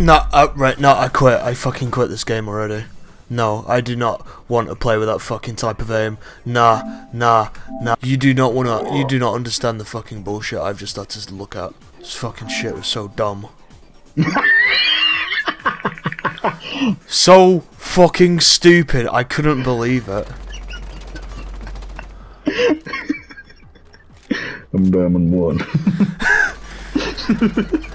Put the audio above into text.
No, uh, right, no, I quit. I fucking quit this game already. No, I do not want to play with that fucking type of aim. Nah, nah, nah. You do not wanna, you do not understand the fucking bullshit I've just had to look at. This fucking shit was so dumb. so fucking stupid. I couldn't believe it. I'm Berman one.